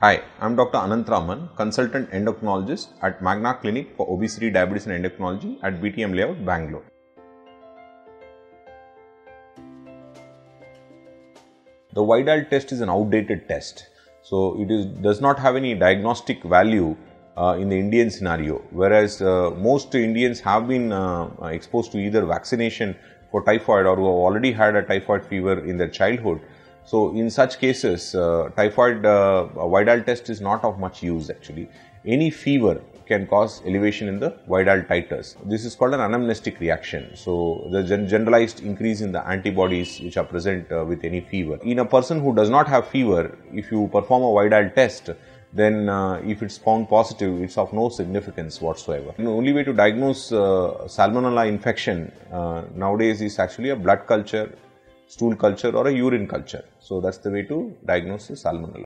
Hi, I'm Dr. Anantharaman, consultant endocrinologist at Magna Clinic for Obesity, Diabetes and Endocrinology at BTM Layout, Bangalore. The Widal test is an outdated test, so it is does not have any diagnostic value uh, in the Indian scenario. Whereas uh, most Indians have been uh, exposed to either vaccination for typhoid or who have already had a typhoid fever in their childhood. So in such cases, uh, typhoid uh, Widal test is not of much use actually. Any fever can cause elevation in the Widal titers. This is called an anamnestic reaction. So the gen- generalized increase in the antibodies which are present uh, with any fever. In a person who does not have fever, if you perform a Widal test, then uh, if it's found positive, it's of no significance whatsoever. The only way to diagnose uh, salmonella infection uh, nowadays is actually a blood culture, stool culture, or a urine culture. So that's the way to diagnose the salmonella.